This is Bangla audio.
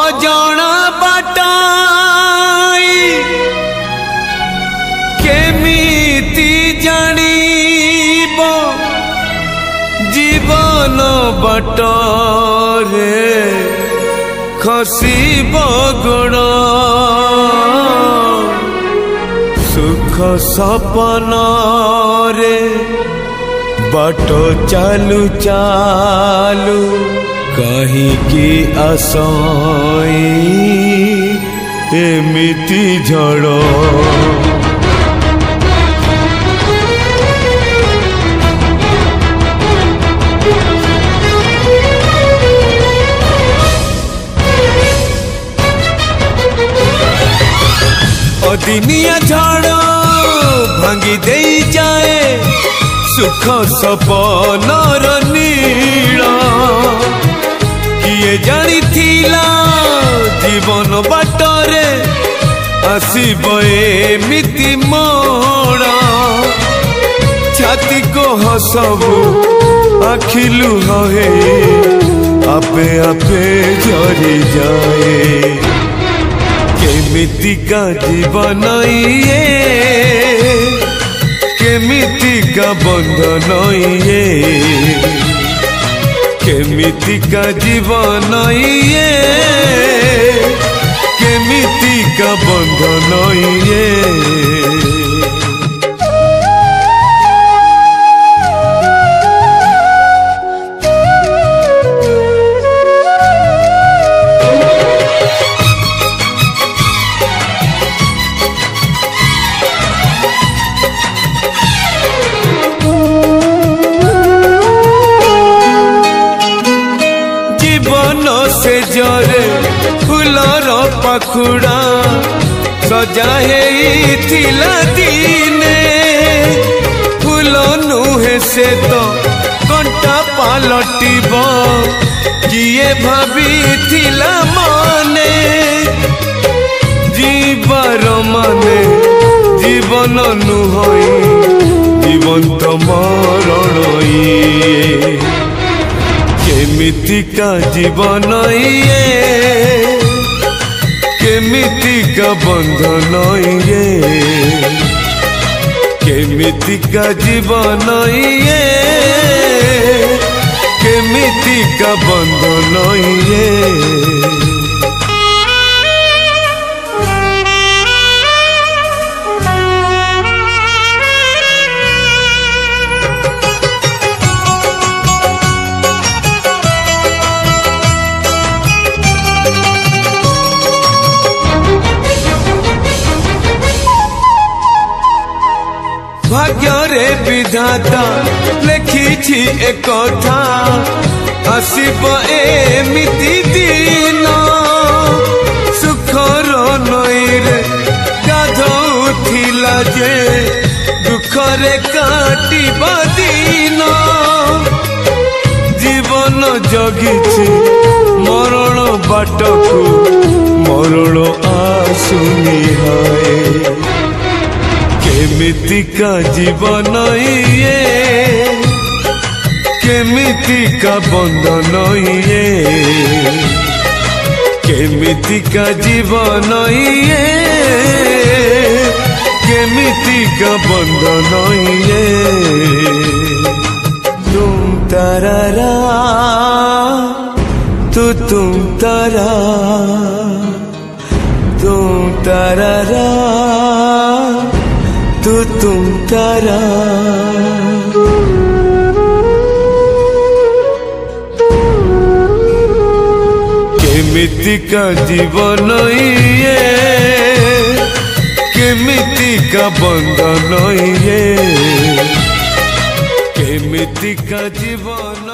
অজানা বাটাই কেমিতি জানিব জীবন বাটরে খসিব গোড় সুখ সপনরে বাট চালু চালু कहीं की असमिति झड़ दिनिया झड़ भांगी दे जाए सुख सपन रीड़ କିଏ ଜାଣିଥିଲା ଜୀବନ ବାଟରେ ଆସିବ ଏମିତି ମୋଡ଼ ଛାତି କୋହ ସବୁ ଆଖି ଲୁହ ହେ ଆପେ ଆପେ ଝରିଯାଏ କେମିତିକା ଜୀବନ ଇଏ କେମିତିକା ବନ୍ଧନ ଇଏ केमिति का जीवन ये केमिति का बंधन ये পাখুড়া সজা হেইথিলা দিনে ফুল নুহে সে তো কটা পালটিব কিয়ে ভাবিথিলা মনে জীবর মানে জীবন নুহই জীবন্ত মরণই কেমিতিকা জীবন ইয়ে কেমিতিকা বন্ধন ইয়ে কেমিতিকা জীবন ইয়ে কেমিতিকা বন্ধন ইয়ে রে বিধাতা লেখিছি এ কথা আসিব এমিতি দিন সুখর নইরে গাধৌলা যে দুঃখরে কাটিব দিন জীবন জগিছি মরণ বাটকু মরণ আসুনি হয় ଏମିତିକା ଜୀବନ ଇଏ କେମିତିକା ବନ୍ଧନ ଇଏ କେମିତିକା ଜୀବନ ଇଏ କେମିତିକା ବନ୍ଧନ ଇଏ ତୁମ ତାରା ତୁ ତୁମ ତାରା तुम तररा तो तुम तारा का जीवन ये केमिति का बंधन ये का जीवन